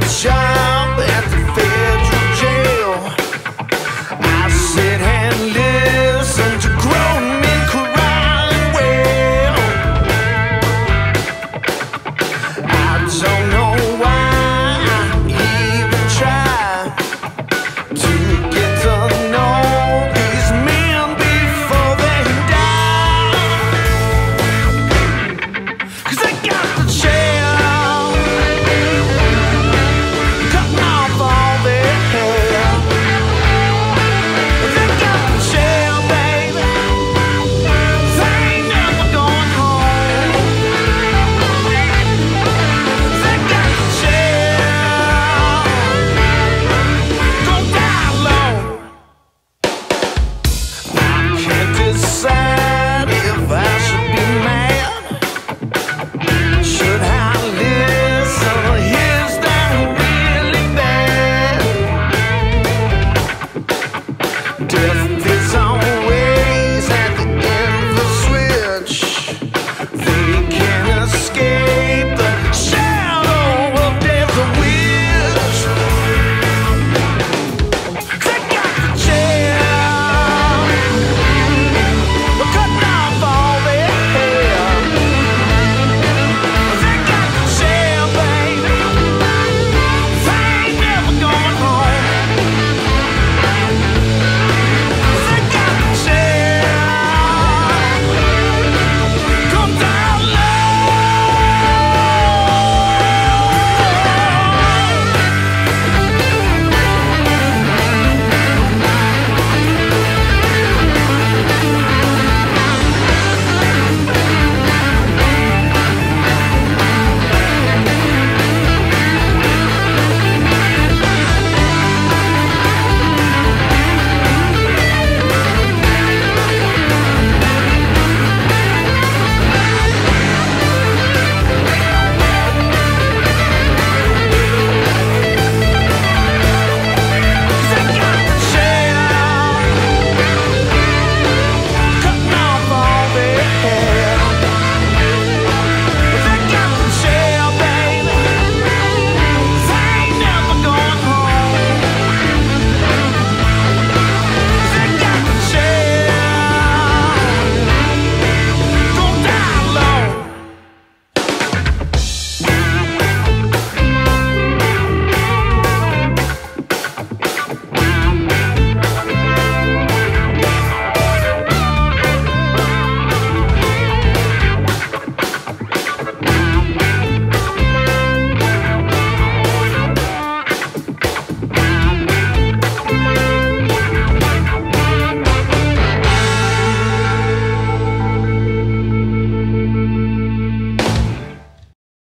sunshine. death.